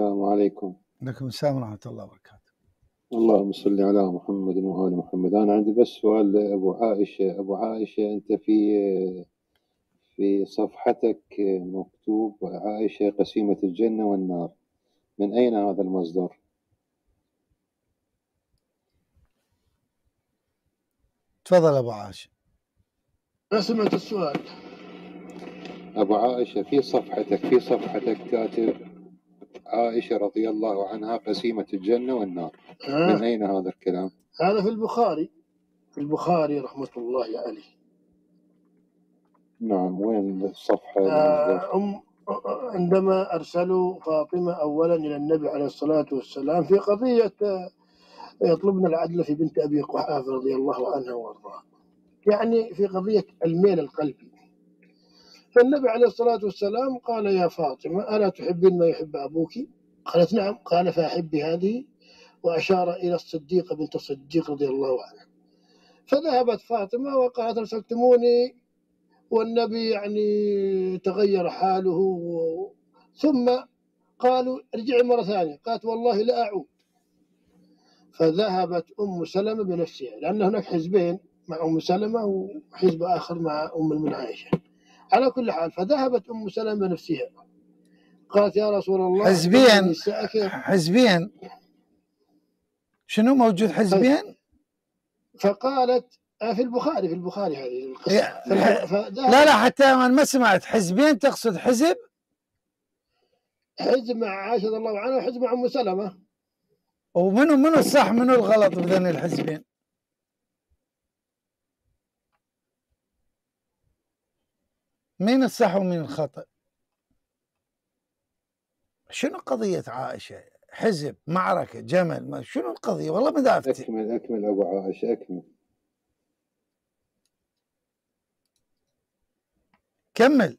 السلام عليكم. عليكم السلام ورحمة الله وبركاته. اللهم صل على محمد وآل محمد. أنا عندي بس سؤال لأبو عائشة. أبو عائشة أنت في في صفحتك مكتوب عائشة قسيمة الجنة والنار. من أين هذا المصدر؟ تفضل أبو عائشة. ما سمعت السؤال. أبو عائشة في صفحتك في صفحتك كاتب عائشة رضي الله عنها قسيمة الجنة والنار من آه. أين هذا الكلام؟ هذا في البخاري في البخاري رحمة الله عليه نعم وين الصفحة؟ آه، أم عندما أرسلوا فاطمة أولا إلى النبي عليه الصلاة والسلام في قضية آه، يطلبن العدل في بنت أبي قحافة رضي الله عنها وأرضاها يعني في قضية الميل القلبي فالنبي عليه الصلاة والسلام قال يا فاطمة ألا تحبين ما يحب أبوك؟ قالت نعم. قال فأحبي هذه وأشار إلى الصديقة بنت الصديق رضي الله عنها. فذهبت فاطمة وقالت أرسلتموني؟ والنبي يعني تغير حاله ثم قالوا ارجعي مرة ثانية. قالت والله لا أعود. فذهبت أم سلمة بنفسها لأن هناك حزبين مع أم سلمة وحزب آخر مع أم المؤمنين عائشة على كل حال فذهبت أم سلمة بنفسها قالت يا رسول الله حزبياً. حزبين شنو موجود حزبين؟ فقالت آه، في البخاري في البخاري هذه القصة. فذهب لا لا حتى أنا ما سمعت. حزبين تقصد حزب؟ حزب مع عائشة الله عنها وحزب مع أم سلمة. ومنو منو الصح منو الغلط بذن الحزبين؟ مين الصح ومين الخطأ؟ شنو قضية عائشة؟ حزب معركة جمل ما شنو القضية؟ والله ما دافتي أكمل أكمل أبو عائشة أكمل كمل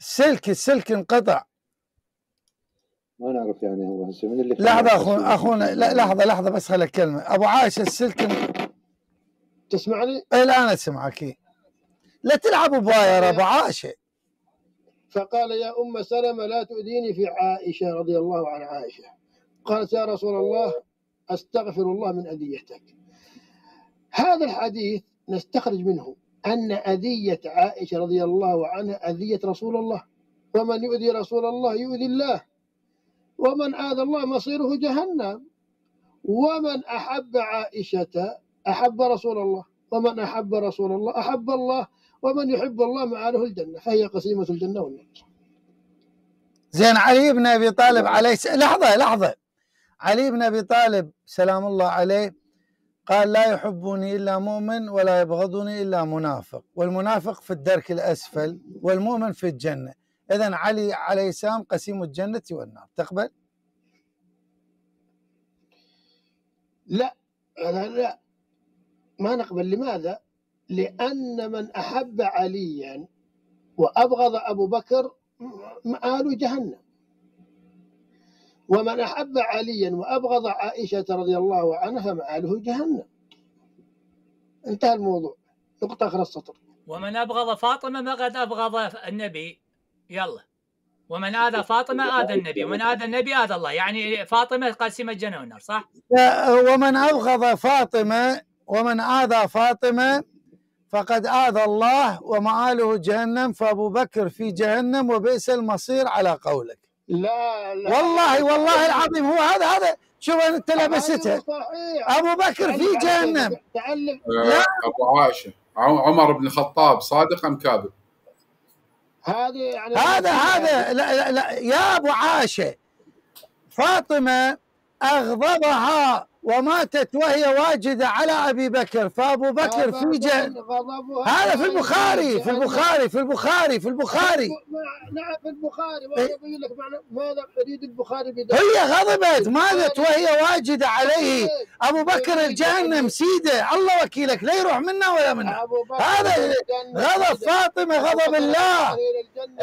السلك السلك انقطع ما نعرف يعني هو هسه من اللي لحظة أخونا أخونا لا لحظة لحظة بس خلك كلمة أبو عائشة السلك تسمعني إيه الآن أسمعك إيه. لا تلعبوا باير أبو عائشة فقال يا أم سلمة لا تؤذيني في عائشة رضي الله عن عائشة. قالت يا رسول الله أستغفر الله من أذيتك. هذا الحديث نستخرج منه أن أذية عائشة رضي الله عنها أذية رسول الله. ومن يؤذي رسول الله يؤذي الله. ومن آذى الله مصيره جهنم. ومن أحب عائشة أحب رسول الله. ومن أحب رسول الله أحب الله. ومن يحب الله معاله الجنة فهي قسيمة الجنة والنار. زين علي بن أبي طالب عليه س... لحظة لحظة. علي بن أبي طالب سلام الله عليه قال لا يحبني إلا مؤمن ولا يبغضني إلا منافق. والمنافق في الدرك الأسفل والمؤمن في الجنة. إذا علي عليه السلام قسيم الجنة والنار. تقبل؟ لا لا, لا. ما نقبل. لماذا؟ لأن من أحب عليا وأبغض أبو بكر مآل جهنم. ومن أحب عليا وأبغض عائشة رضي الله عنها فمآله جهنم. انتهى الموضوع. نقطة آخر السطر. ومن أبغض فاطمة ما قد أبغض النبي. يلا. ومن آذى فاطمة آذى النبي. ومن آذى النبي آذى الله. يعني فاطمة قاسمة الجنة والنار صح؟ ومن أبغض فاطمة ومن آذى فاطمة فقد آذى الله ومآله جهنم فأبو بكر في جهنم وبئس المصير على قولك. لا لا. والله والله العظيم هو هذا هذا شوف انت لبستها أبو بكر في جهنم. تعلم. لا. أبو عائشة. عم- عمر بن الخطاب صادق أم كاذب؟ هذه يعني هذا هذا لا لا لا يا أبو عاشه فاطمة أغضبها وماتت وهي واجدة على أبي بكر فأبو بكر في جهنم غضبها. هذا في البخاري في البخاري في البخاري في البخاري. نعم في البخاري. أقول لك ماذا يريد البخاري بذلك هي غضبت ماتت وهي واجدة عليه. أبو بكر الجهنم سيده الله وكيلك لا يروح منا ولا منا. أبو هذا غضب فاطمة غضب الله.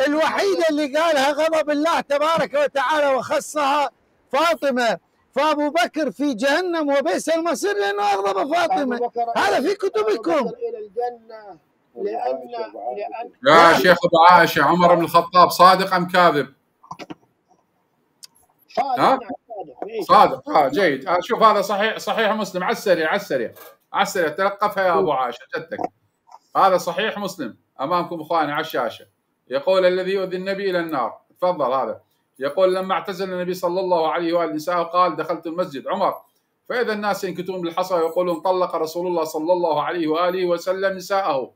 الوحيدة اللي قالها غضب الله تبارك وتعالى وخصها فاطمة. فأبو بكر في جهنم وبئس المصير لأنه أغضب أبو فاطمة بكر هذا في كتبكم. بكر إلى الجنة. لأن لأن يا شيخ أبو عائشة عمر بن الخطاب صادق أم كاذب؟ صادق ها؟ نعم صادق إيه. صادق. آه جيد. آه شوف هذا صحيح صحيح مسلم. على السريع على السريع. على السريع. تلقفها يا أبو عائشة جدك. هذا صحيح مسلم. أمامكم إخواني على الشاشة. يقول الذي يؤذي النبي إلى النار. تفضل هذا. يقول لما اعتزل النبي صلى الله عليه وآله نساءه قال دخلت المسجد عمر. فإذا الناس ينكتون بالحصى ويقولون طلق رسول الله صلى الله عليه وآله وسلم نساءه.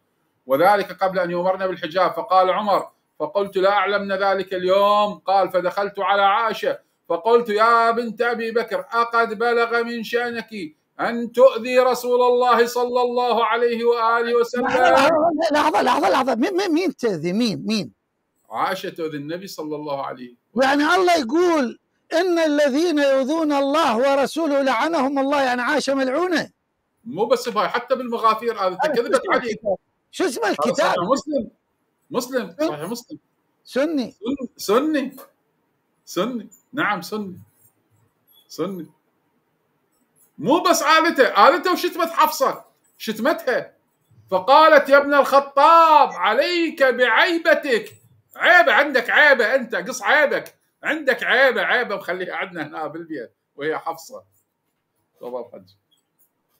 وذلك قبل أن يؤمرن بالحجاب. فقال عمر فقلت لا أعلمن ذلك اليوم. قال فدخلت على عائشة. فقلت يا بنت أبي بكر أقد بلغ من شأنك أن تؤذي رسول الله صلى الله عليه وآله وسلم؟ لحظة لحظة لحظة مين مين تاذي مين مين؟ عائشه تؤذي النبي صلى الله عليه يعني الله يقول إن الذين يؤذون الله ورسوله لعنهم الله يعني عائشه ملعونه. مو بس بهاي حتى بالمغافير هذا كذبت عليك شو اسمه الكتاب؟ مسلم. مسلم صحيح مسلم. سني. سن- سني. سني. نعم سني. سني. مو بس عادته عادته وشتمت حفصة. شتمتها. فقالت يا ابن الخطاب عليك بعيبتك. عيبة عندك عيبة أنت قص عيبك. عندك عيبة عيبة مخليها عندنا هنا بالبيت وهي حفصة. تفضل حج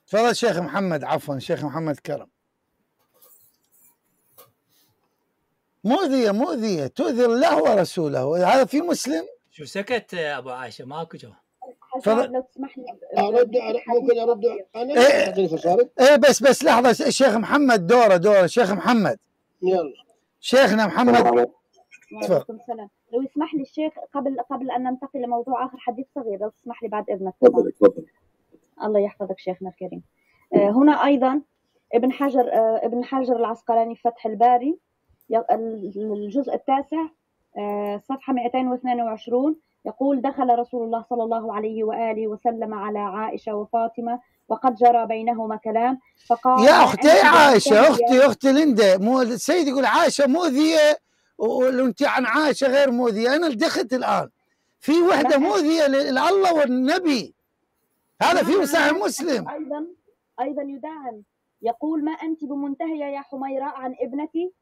تفضل شيخ محمد عفوا شيخ محمد كرم. مؤذية مؤذية تؤذي الله ورسوله. هذا في مسلم؟ شو سكت أبو عائشة ماكو جواب. تفضل. لو تسمح لي ارد ممكن ارد أنا إيه. إيه بس بس لحظة الشيخ محمد دورة دورة. شيخ محمد. يلا. شيخنا محمد. وعليكم السلام لو يسمح لي الشيخ قبل قبل أن ننتقل لموضوع آخر حديث صغير لو تسمح لي بعد إذنك. تفضل تفضل. الله يحفظك شيخنا الكريم. آه، هنا أيضا ابن حجر آه، ابن حجر العسقلاني فتح الباري الجزء التاسع آه، صفحة 222 يقول دخل رسول الله صلى الله عليه وآله وسلم على عائشة وفاطمة وقد جرى بينهما كلام فقال يا أختي بمنتهي- أختي أختي ليندا مو السيد يقول عائشة مؤذية وانت عن عائشة غير مؤذية. أنا دخلت الآن. في وحدة لا. مؤذية لله والنبي. هذا في صحيح مسلم. أيضا أيضا يدعم يقول ما أنت بمنتهية يا حميراء عن ابنتي؟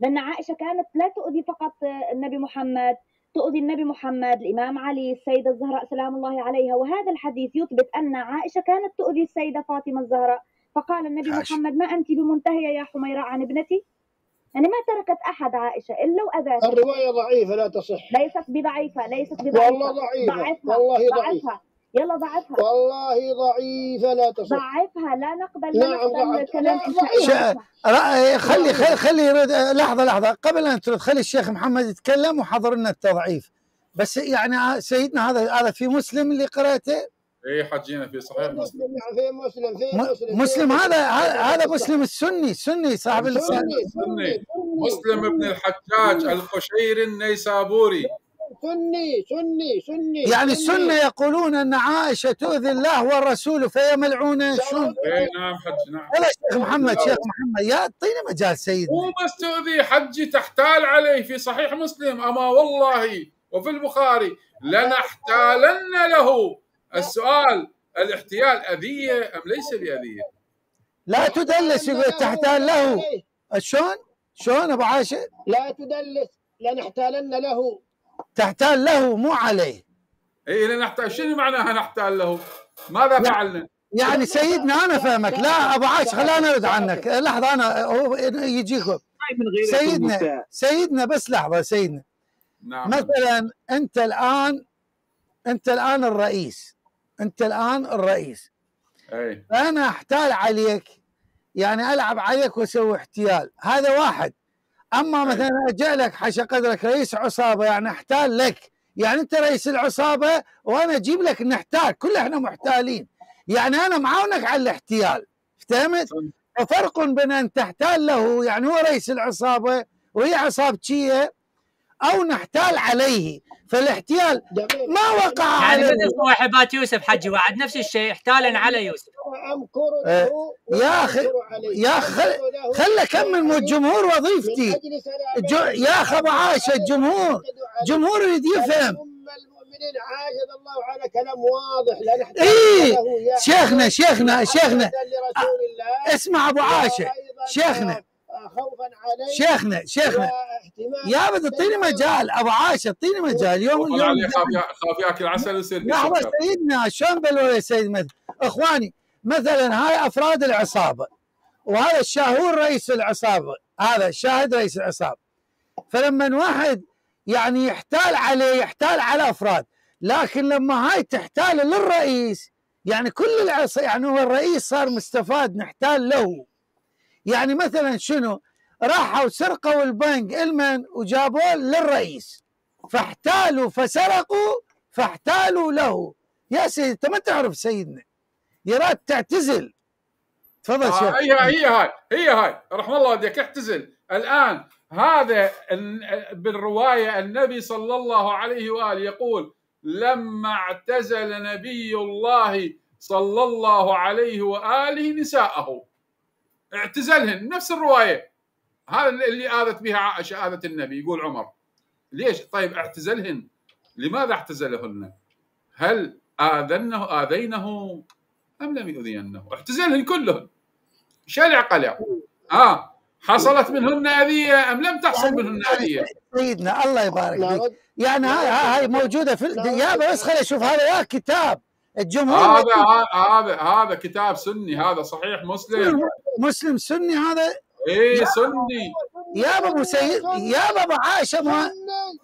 لأن عائشة كانت لا تؤذي فقط النبي محمد تؤذي النبي محمد الإمام علي السيدة الزهراء سلام الله عليها. وهذا الحديث يثبت أن عائشة كانت تؤذي السيدة فاطمة الزهراء. فقال النبي عائشة. محمد ما أنت بمنتهية يا حميراء عن ابنتي؟ يعني ما تركت أحد عائشة إلا واذاها الرواية ضعيفة لا تصح. ليست بضعيفة ليست بضعيفة. والله ضعيفة. ضعفها والله ضعيفة. ضعفها. يلا ضعفها. والله ضعيفة لا تصح. ضعفها لا نقبل لا نعم، نقبل ضعف. كلام لا، إنشائي. ضعف. رأي خلي خلي, خلي لحظة لحظة. قبل أن ترد خلي الشيخ محمد يتكلم وحضر لنا التضعيف. بس يعني سيدنا هذا هذا في مسلم اللي قرأته؟ اي حجينا في صحيح. مسلم مسلم في مسلم؟ في مسلم؟ مسلم هذا هذا هذا مسلم السني السني صاحب سني اللسان سني مسلم ابن الحجاج القشيري النيسابوري. سني سني سني يعني سني. السنة يقولون أن عائشة تؤذي الله والرسول فهي ملعونة شو اي نعم حج نعم. هذا شيخ محمد شيخ محمد يا اعطينا مجال سيدنا. مو بس تؤذي حجي تحتال عليه في صحيح مسلم أما والله وفي البخاري لنحتالن له. السؤال الاحتيال أذية أم ليس بأذية؟ لا تدلس يقول تحتال له. شلون؟ شلون أبو عائشه لا تدلس لنحتالن له. تحتال له مو عليه. إي لنحتال شنو معناها نحتال له؟ ماذا فعلنا؟ يعني سيدنا أنا فهمك. لا أبو عائشه خليني ارد عنك. لحظة أنا هو يجيكم. غير سيدنا سيدنا بس لحظة سيدنا. نعم. مثلا أنت الآن أنت الآن الرئيس. انت الان الرئيس. اي. فأنا أحتال عليك يعني ألعب عليك وأسوي احتيال. هذا واحد. أما مثلا أجي لك حاشا قدرك رئيس عصابة يعني أحتال لك. يعني أنت رئيس العصابة وأنا أجيب لك نحتال. كل إحنا محتالين. يعني أنا معاونك على الاحتيال. فهمت؟ وفرق بين أن تحتال له يعني هو رئيس العصابة وهي عصابتيه أو نحتال عليه. فالاحتيال ما وقع يعني عليه. مثل صواحبات يوسف حجي وعد نفس الشيء احتالا على يوسف. له يا عليه. يا أخي خل- خل أكمل من الجمهور وظيفتي. يا أخي أبو عائشة الجمهور جمهور. يريد يفهم. المؤمنين عاهد الله على كلام واضح. لا إيه، شيخنا شيخنا شيخنا. اسمع أبو عائشه وأيضاً، شيخنا. خوفا عليه شيخنا شيخنا. يا بد اعطيني مجال. أبو عاشه اعطيني مجال. يوم يوم خاف يا- خاف ياكل عسل ويصير لحظة سيدنا شلون بلوا يا سيد مثل إخواني مثلا هاي أفراد العصابة وهذا الشاهور رئيس العصابة هذا الشاهد رئيس العصابة. فلما واحد يعني يحتال عليه يحتال على أفراد لكن لما هاي تحتال للرئيس يعني كل العص يعني هو الرئيس صار مستفاد نحتال له. يعني مثلا شنو؟ راحوا سرقوا البنك المن وجابوه للرئيس. فاحتالوا فسرقوا فاحتالوا له. يا سيدي انت ما تعرف سيدنا. يراد تعتزل. تفضل آه شيخ. هي هي هاي هي هاي. رحم الله والديك اعتزل الآن هذا ال- بالرواية النبي صلى الله عليه وآله يقول لما اعتزل نبي الله صلى الله عليه وآله نساءه. اعتزلهن نفس الرواية. هذا اللي آذت بها عائشه اذت النبي. يقول عمر ليش؟ طيب اعتزلهن. لماذا اعتزلهن؟ هل اذنه آذينه أم لم يؤذينه؟ اعتزلهن كلهن. شلع قلع. آه حصلت منهن أذية أم لم تحصل منهن أذية؟ سيدنا الله يبارك فيك. رد يعني هاي هاي هاي موجودة في لا، يا. بس خليني أشوف هذا يا كتاب. الجمهور هذا هذا هذا كتاب سني هذا صحيح مسلم مسلم سني هذا اي سني. يا ابو سيد يا ابو عاشه ما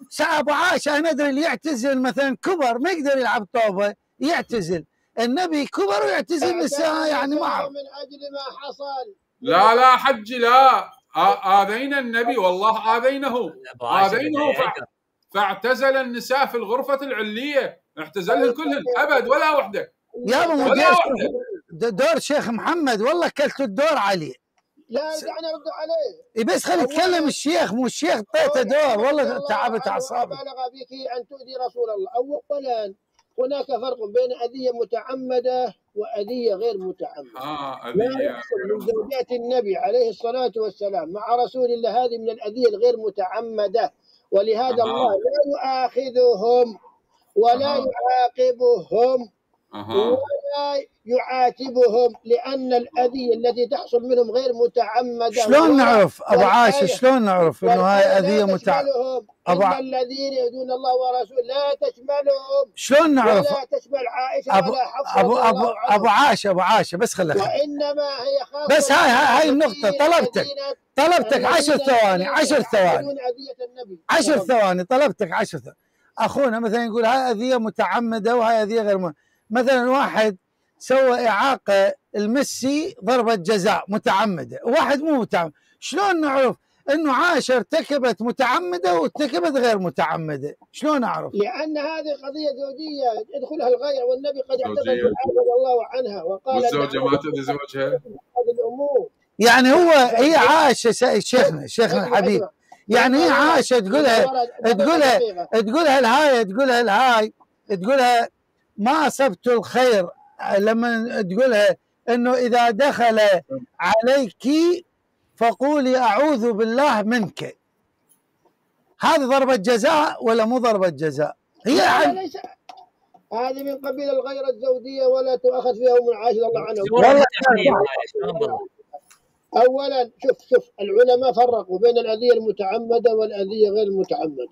ساعة ابو عاشه أنا أدري اللي يعتزل مثلا كبر ما يقدر يلعب طوبة يعتزل. النبي كبر ويعتزل نساء يعني ما اعرف من أجل ما حصل. لا لا حج لا. آ- آذينا النبي والله آذينه. أبو عاشر آذينه بدأ فع- فاعتزل النساء في الغرفة العلية. اعتزلهن كلهن أبد ولا وحدة. يا د- دور شيخ محمد والله كلت الدور عليه لا دعنا نرد عليه إيه بس خلي يتكلم الشيخ مو الشيخ اعطيته دور والله تعبت اعصابي بلغ بك أن تؤذي رسول الله. اولا هناك فرق بين أذية متعمدة وأذية غير متعمدة. آه أذية من زوجات النبي عليه الصلاة والسلام مع رسول الله هذه من الأذية الغير متعمدة. ولهذا أها. الله لا يؤاخذهم ولا أها. يعاقبهم أها. ولا يعاتبهم لأن الأذية التي تحصل منهم غير متعمدة. شلون نعرف؟ أبو والآية- شلون نعرف إنه هاي اذيه لا متع تشملهم. أبو إن الذين يؤذون الله ورسوله لا تشملهم. شلون نعرف؟ ولا تشمل عائشة ابو ولا حفصة ابو ابو. أبو عاشه أبو عاشه بس خله. وإنما هي خاصة بس هاي هاي, هاي النقطة طلبتك. طلبتك عشر ثواني عشر ثواني. عشر نعم. ثواني طلبتك عشر ثواني. أخونا مثلا يقول هاي أذية متعمدة وهاي أذية غير م... مثلا واحد سوى اعاقه المسي ضربة جزاء متعمدة. وواحد مو متعمد. شلون نعرف إنه عائشه ارتكبت متعمدة وارتكبت غير متعمدة؟ شلون أعرف؟ لأن هذه قضية زوجية يدخلها الغير والنبي قد اعتقد زوجية. رضي الله عنها وقال والزوجة ما تؤذي زوجها؟ هذه الأمور. يعني هو هي عائشه س- شيخنا شيخنا الحبيب. يعني هي عائشه تقولها تقولها تقولها الهاي تقولها الهاي تقولها ما أصبت الخير. لما تقولها إنه إذا دخل عليك فقولي أعوذ بالله منك. هذه ضربة جزاء ولا مو ضربة جزاء؟ هي عن هذه من قبيل الغير الزوجية ولا تؤخذ فيها من عائشه الله عنها. والله اولا شوف شوف العلماء فرقوا بين الأذية المتعمدة والأذية غير المتعمده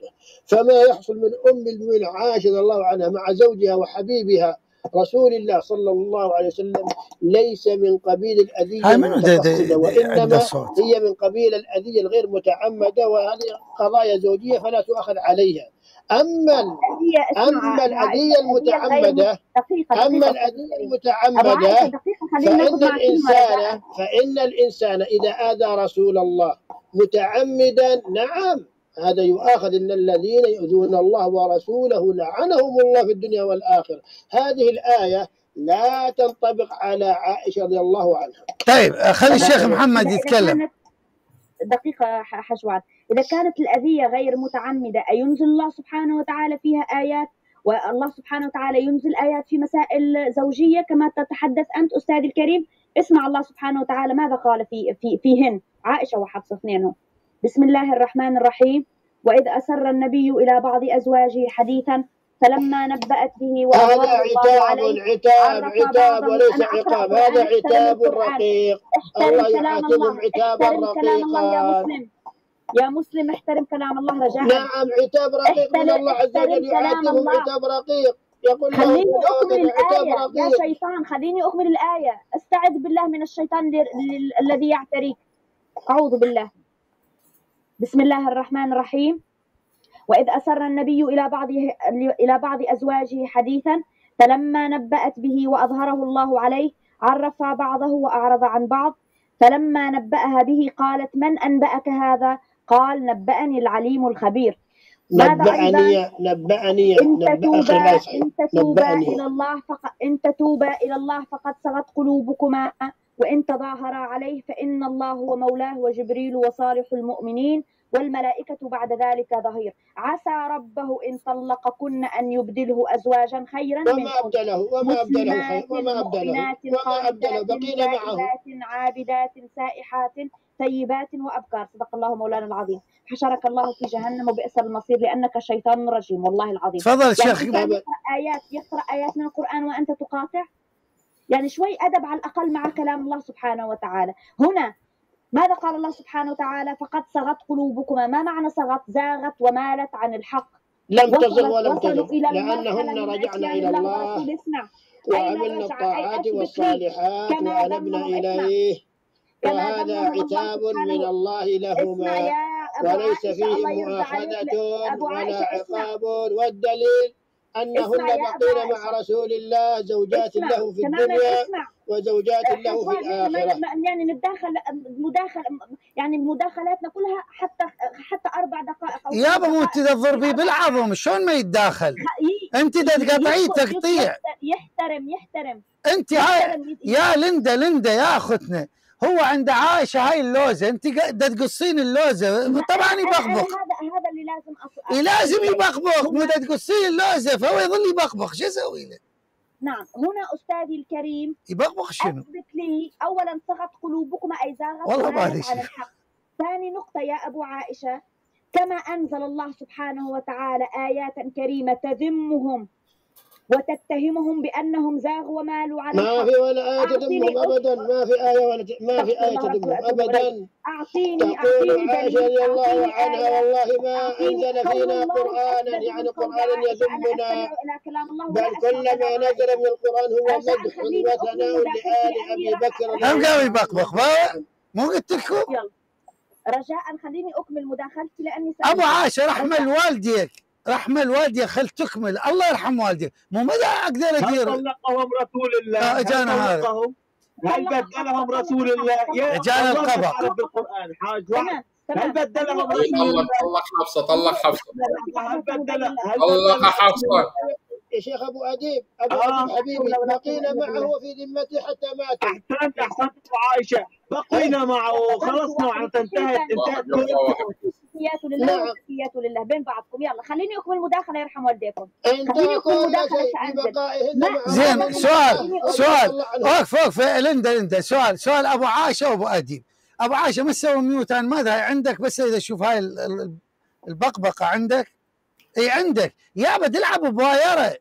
فما يحصل من أم المؤمنين عائشه رضي الله عنها مع زوجها وحبيبها رسول الله صلى الله عليه وسلم ليس من قبيل عنده وإنما صوت هي من قبيل الأذية الغير متعمدة وهذه قضايا زوجية فلا تؤخذ عليها. أما ال- هي أما الأذية المتعمدة دقيقة أما دقيقة. الأذية أبو المتعمده عائشة دقيقة خلينا ناخذ فإن الإنسان فإن الإنسان إذا آذى رسول الله متعمدا نعم هذا يؤاخذ إن الذين يؤذون الله ورسوله لعنهم الله في الدنيا والآخرة. هذه الآية لا تنطبق على عائشة رضي الله عنها. طيب خلي الشيخ محمد يتكلم. دقيقة ح- حشوات. إذا كانت الأذية غير متعمدة أينزل الله سبحانه وتعالى فيها آيات؟ والله سبحانه وتعالى ينزل آيات في مسائل زوجية كما تتحدث أنت أستاذي الكريم؟ اسمع الله سبحانه وتعالى ماذا قال في في فيهن. عائشة وحفصة اثنينهم. بسم الله الرحمن الرحيم. وإذ أسر النبي إلى بعض أزواجه حديثا فلما نبأت به هذا عتاب عليه عتاب عتاب وليس عقاب هذا عتاب رقيق. احترم الله يعاتبهم عتابا احترم كلام الله يا رقيقا مسلم يا مسلم. احترم كلام الله رجاء نعم عتاب رقيق من الله عز وجل يعاتبهم. عتاب رقيق. يقول خليني عتاب الآية. يا شيطان خليني أكمل الآية. أستعذ بالله من الشيطان ال- ال- الذي يعتريك. أعوذ بالله. بسم الله الرحمن الرحيم. وإذ أسر النبي إلى بعض إلى بعض أزواجه حديثا فلما نبأت به وأظهره الله عليه عرف بعضه وأعرض عن بعض. فلما نبأها به قالت من أنبأك هذا؟ قال نبأني العليم الخبير. نبأني نبأني إن تتوبا إن تتوبا. إلى الله فقد إن تتوبا إلى الله فقد صغت قلوبكما. وإن تظاهرا عليه فإن الله هو مولاه وجبريل وصالح المؤمنين والملائكة بعد ذلك ظهير. عسى ربه إن طلقكن أن يبدله أزواجا خيرا وما أبدله وما أبدله خير وما أبدله وما أبدله بقينا معه. عابدات سائحات طيبات وأبكار. صدق الله مولانا العظيم. حشرك الله في جهنم وبئس المصير لأنك شيطان رجيم. والله العظيم. تفضل يعني شيخ. يقرأ آيات يقرأ آيات من القرآن وأنت تقاطع؟ يعني شوي أدب على الأقل مع كلام الله سبحانه وتعالى. هنا ماذا قال الله سبحانه وتعالى؟ فقد صغت قلوبكما. ما معنى صغت؟ زاغت ومالت عن الحق. لم تزغ ولم تزغ. لأنهن عصيان إلى الله. وعملنا أي الطاعات والصالحات وأنبنا إليه. وهذا عتاب من الله لهما. وليس فيه مؤاخذة ولا عقاب والدليل أنهن يا بقين مع رسول الله زوجات اسمع. له في الدنيا اسمع. وزوجات له في الآخرة. يعني نتداخل مداخل يعني مداخلاتنا كلها حتى حتى أربع دقائق مو دقائق. انت تضربيه بالعظم شلون ما يتداخل؟ ي- أنت دا تقطعيه يدخل- تقطيع. يحترم يحترم أنت هاي يا لندا لندا يا أختنا. هو عند عايشه هاي اللوزة. أنت تقصين اللوزة طبعا يبقبق هذا هذا لازم أص... إيه لازم يبقبق. هنا- مو تقصين اللوزه فهو يظل يبقبق. شو أسوي له؟ نعم. هنا أستاذي الكريم يبقبق شنو؟ اثبت لي. اولا صغت قلوبكما أي زاغت والله. عن الحق. ثاني نقطة يا أبو عائشة كما أنزل الله سبحانه وتعالى ايات كريمة تذمهم. وتتهمهم بأنهم زاغوا ومالوا عن ما في ولا تذمهم أخت- أبدا. ما في آية ولا ت... ما في وأتوب إليه. أبدا. اعطيني أعطيني عائشة دليل. رضي الله عنها إيه والله ما قول فينا أستدل يعني أنا يذمنا بل كل ما نزل من القرآن هو مدح وثناء أبي راح بكر قالوا يبقبق ما- مو قلت لكم؟ يلا. رجاء خليني أكمل مداخلتي لأني أبو سأنزل عائشه رحمه رحمة الوالديك خل تكمل. الله يرحم والديك. مو مدى أقدر هل ادير طلقهم رسول الله؟ آه، هل اجانا هذا. هل بدلهم رسول الله؟ يا اجانا الله القبر. بالقران حاج واحد. هل بدلهم رسول أكمل. طلق حفصة طلق حفصة. هل بدل هل طلق حفصة. يا شيخ أبو أديب أبو آه. أديب حبيبي بقينا معه في ذمته حتى مات أحسنت أحسنت أبو عائشة. بقينا معه. خلصنا انتهت انتهت. واحد يبقى واحد. تحيات لله نعم. وتحيات لله. بين بعضكم. يلا خليني أكمل مداخلة يرحم والديكم. خليني مداخلة شيء سأنزل. زين سؤال سؤال. وقف وقف. لندا لندا سؤال سؤال أبو عائشه وأبو أديب. أبو عائشه ما تسوي mute؟ أنا ما أدري عندك؟ بس إذا شوف هاي ال- ال- البقبقة عندك. إي عندك. يابا تلعب بوايرة.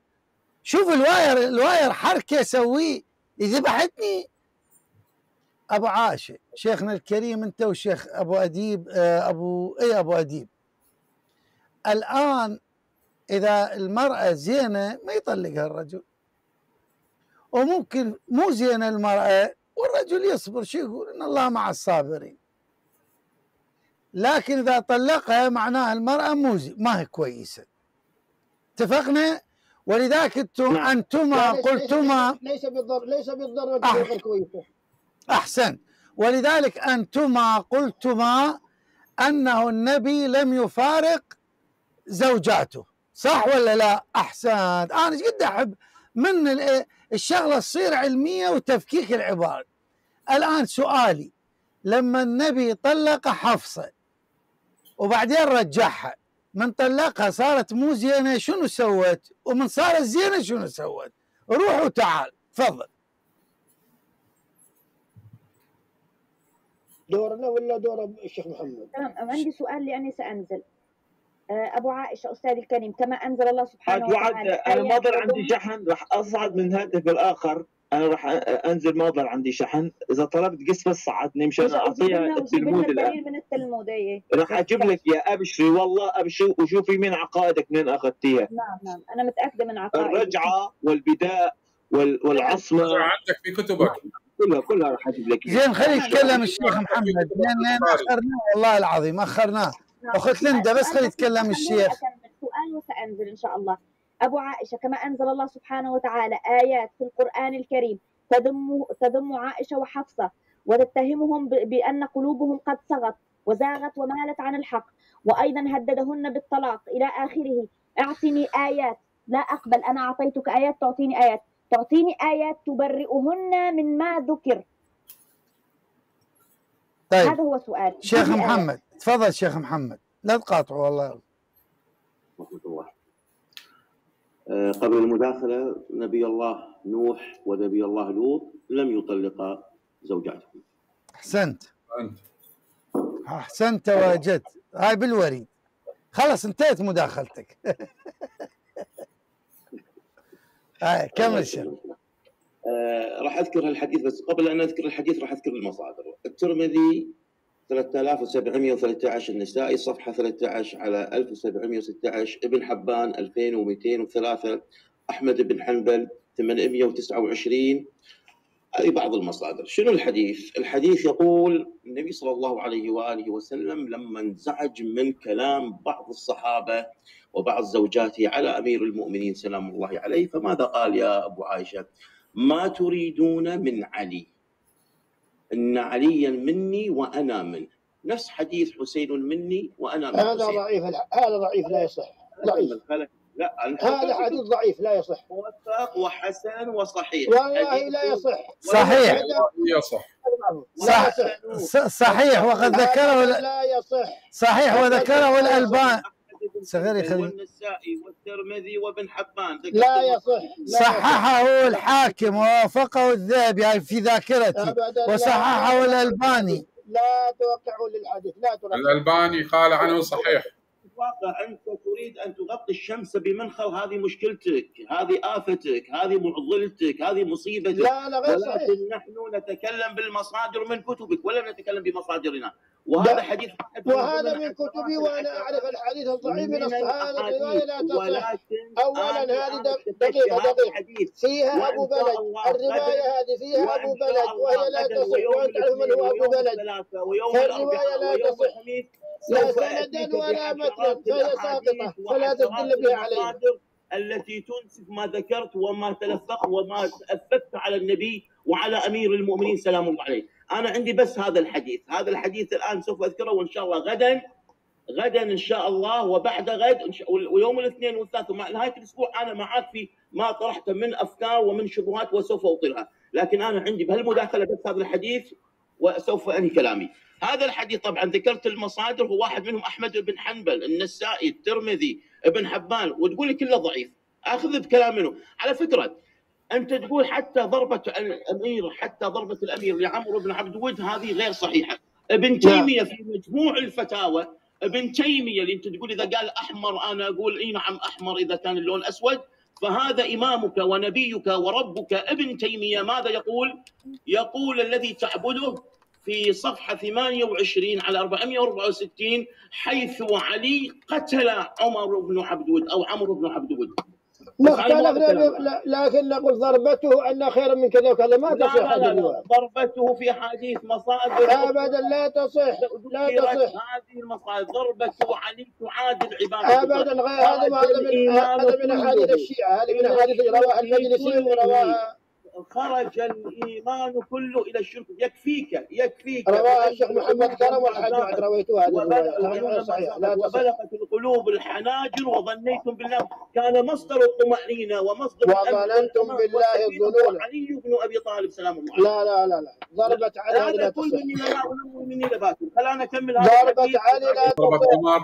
شوف الواير الواير حركة سويه ذبحتني أبو عائشه شيخنا الكريم أنت وشيخ أبو أديب آه، أبو اي أبو أديب. الآن إذا المرأة زينة ما يطلقها الرجل. وممكن مو زينة المرأة والرجل يصبر شو يقول؟ إن الله مع الصابرين. لكن إذا طلقها معناها المرأة مو ما هي كويسة. اتفقنا؟ ولذلك أنتم نعم. أنتما قلتما ليس بالضر ليس بالضرورة آه. غير كويسة. أحسن. ولذلك أنتما قلتما أنه النبي لم يفارق زوجاته. صح ولا لا؟ أنا إيش قد أحب من ال- الشغلة تصير علمية وتفكيك العبار الآن سؤالي لما النبي طلق حفصة وبعدين رجعها من طلقها صارت مو زينة شنو سوت؟ ومن صارت زينة شنو سوت؟ روح وتعال تفضل. دورنا ولا دور الشيخ محمد؟ تمام عندي سؤال لأني سأنزل. آه، أبو عائشة أستاذي الكريم كما أنزل الله سبحانه وتعالى أنا ما ضل عندي شحن راح أصعد من هاتف الآخر. أنا راح أنزل ما ضل عندي شحن. إذا طلبت قس بس صعدني مشان أعطيها لنا وجيب لنا التلمود الآن. الدليل من التلمود اي راح أجيب لك يا أبشري والله أبشري وشوفي من عقائدك منين أخذتيها. نعم نعم. أنا متأكدة من عقائدي الرجعة والبداء وال- والعصمة. عندك في كتبك. كلها كلها راح أجيب لك. زين خلي يتكلم الشيخ محمد. لأن أخرناه والله العظيم أخرناه. اخت ليندا بس خلي يتكلم الشيخ. سؤال وسأنزل إن شاء الله. أبو عائشة كما أنزل الله سبحانه وتعالى آيات في القرآن الكريم تذم تذم عائشة وحفصة وتتهمهم ب- بأن قلوبهم قد صغت وزاغت ومالت عن الحق وأيضا هددهن بالطلاق إلى آخره. أعطني آيات. لا أقبل أنا أعطيتك آيات تعطيني آيات. تعطيني آيات تبرئهن من ما ذكر. طيب. هذا هو سؤال. شيخ آيات. محمد. تفضل شيخ محمد. لا تقاطعوا والله. ورحمة الله. آه، قبل المداخلة نبي الله نوح ونبي الله لوط لم يطلقا زوجاتهم أحسنت. انت أحسنت واجدت هاي بالوريد. خلاص انتهت مداخلتك. هاي كمل شيخ. آه، راح أذكر الحديث بس قبل أن أذكر الحديث راح أذكر المصادر. الترمذي 3713 النسائي صفحة 13 على 1716 ابن حبان 2203 أحمد بن حنبل 829 هذه بعض المصادر. شنو الحديث؟ الحديث يقول النبي صلى الله عليه وآله وسلم لما انزعج من كلام بعض الصحابة وبعض زوجاته على أمير المؤمنين سلام الله عليه فماذا قال يا أبو عائشة؟ ما تريدون من علي إن عليا مني وأنا منه. نفس حديث حسين مني وأنا من هذا ضعيف هذا ضعيف لا يصح. ضعيف. لا هذا حديث ضعيف لا يصح موثق وحسن وصحيح والله لا يصح صحيح يصح صح ص- صحيح وقد ذكره لا يصح صحيح وذكره الالبان صغير يخلي- والنسائي والترمذي وابن حبان لا يصح لا يصح. صححه الحاكم ووافقه الذهبي هاي في ذاكرتي وصححه الالباني لا توقعوا للحديث لا توقعوا الالباني قال عنه صحيح واقع انت تريد أن تغطي الشمس بمنخل هذه مشكلتك هذه آفتك هذه معضلتك هذه مصيبتك. لا لا غير صحيح. ولكن نحن نتكلم بالمصادر من كتبك ولا نتكلم بمصادرنا. وهذا. حديث وهذا من كتبي وأنا أعرف الحديث الضعيف من هذه الرواية لا تصح. اولا هذه د- دقيقة دقيقة. فيها أبو بلد. الرواية هذه فيها أبو بلد وهي لا تصح. وأنت تعرف من هو ابو بلد. فالرواية لا تصح. لا سندا ولا متنا فهي ساقطة. فلا تدل بها علينا التي تنسف ما ذكرت وما تلفقت وما أثبت على النبي وعلى أمير المؤمنين. سلام الله عليه أنا عندي بس هذا الحديث. هذا الحديث الآن سوف أذكره وإن شاء الله غدا غدا إن شاء الله وبعد غد ويوم الاثنين والثلاث ومع نهاية الأسبوع أنا معك في ما طرحته من أفكار ومن شبهات وسوف أطيرها لكن أنا عندي بهالمداخلة بس هذا الحديث وسوف أنهي كلامي. هذا الحديث طبعا ذكرت المصادر هو واحد منهم أحمد بن حنبل النسائي الترمذي ابن حبان وتقول لي كله ضعيف. أخذ بكلام منه. على فكرة أنت تقول حتى ضربة الأمير حتى ضربة الأمير لعمرو بن عبد الود هذه غير صحيحة. ابن تيمية في مجموع الفتاوى ابن تيمية اللي أنت تقول إذا قال أحمر أنا أقول إي نعم أحمر إذا كان اللون أسود. فهذا إمامك ونبيك وربك ابن تيمية ماذا يقول؟ يقول الذي تعبده في صفحة 28 على 464 حيث علي قتل عمر بن عبد ود أو عمرو بن عبد ود ما. ب- لا- لكن نقول ضربته أن خيرا من كذا وكذا ما لا تصح لا لا, لا. ضربته في حديث مصادر. ابدا لا تصح لا تصح. هذه المصادر. ضربته علي تعادل عبادة ابدا غير هذا هذا من هذا من أحاديث الشيعة. هذه من أحاديث رواها المجلسي ورواها خرج الإيمان كله إلى الشرك. يكفيك يكفيك. رواها الشيخ محمد كرم والحاج بعد رويتوها هذه الرواية. صحيح لا وبلغت القلوب الحناجر وظنيتم بالله. كان مصدر الطمأنينة ومصدر وظننتم بالله الظنون. علي بن أبي طالب سلام الله عليه. لا لا لا لا. ضربة علي لا كل تصح مني لا ونمو مني لباكم خلانا نكمل هذا الحديث. علي لا عمر.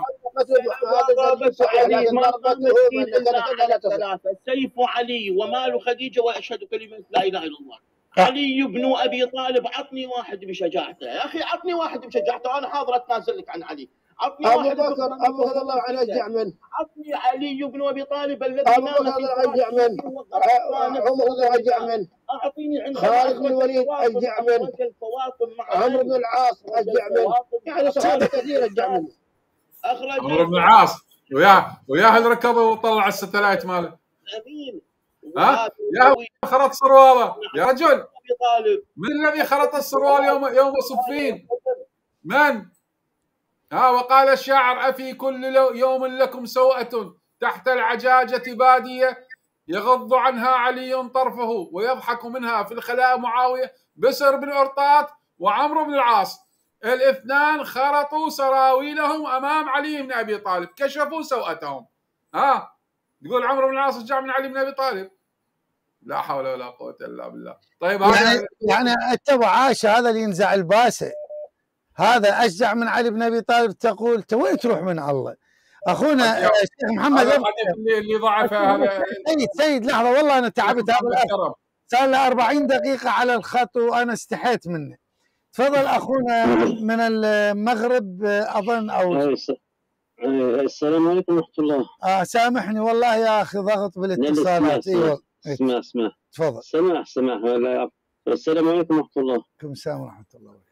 الحديث صحيح لكن ضربته من كذا لا تصح ثلاثة سيف علي ومال خديجة وأشهد كلمة لا إله إلا الله. علي بن أبي طالب عطني واحد بشجاعته. يا أخي عطني واحد بشجاعته. أنا حاضر أتنازل لك عن علي. عطني أبو واحد بكر أبو بكر الله عنه أرجع منه عطني علي بن أبي طالب الذي أبو بكر في الله منه وغطى نفسه عمر الله ارجع منه أعطيني عند خالد بن الوليد فواطم أشجع أو من. رجل فواطم مع عمرو رجل. بن العاص أشجع من. فواطم يعني صحابة كثير أشجع منه أخرج عمرو بن العاص. وياه وياه اللي ركض وطلع الستلايت ماله. أمين. ها؟ يا خرط سرواله يا رجل من الذي خرط السروال يوم يوم صفين؟ من؟ ها وقال الشاعر أفي كل يوم لكم سوءة تحت العجاجة بادية يغض عنها علي طرفه ويضحك منها في الخلاء معاوية بسر بن أرطاط وعمرو بن العاص الاثنان خرطوا سراويلهم أمام علي بن أبي طالب كشفوا سوءتهم ها تقول عمرو بن العاص جاء من علي بن أبي طالب. لا حول ولا قوة إلا بالله. طيب يعني هذا يعني انت ابو عائشه هذا اللي ينزع الباسه هذا أشجع من علي بن أبي طالب تقول انت وين تروح من الله؟ أخونا أشجع. آه، الشيخ محمد اللي هذا. سيد سيد لحظة والله أنا تعبت. هذا. صار له 40 دقيقة على الخط وأنا استحيت منه. تفضل أخونا من المغرب آه، أظن أو أي الس- أي السلام عليكم ورحمة الله. آه سامحني والله يا أخي ضغط لا بالاتصالات اي اسمع اسمع تفضل. سماح لا السلام عليكم ورحمة الله. عليكم السلام ورحمة الله.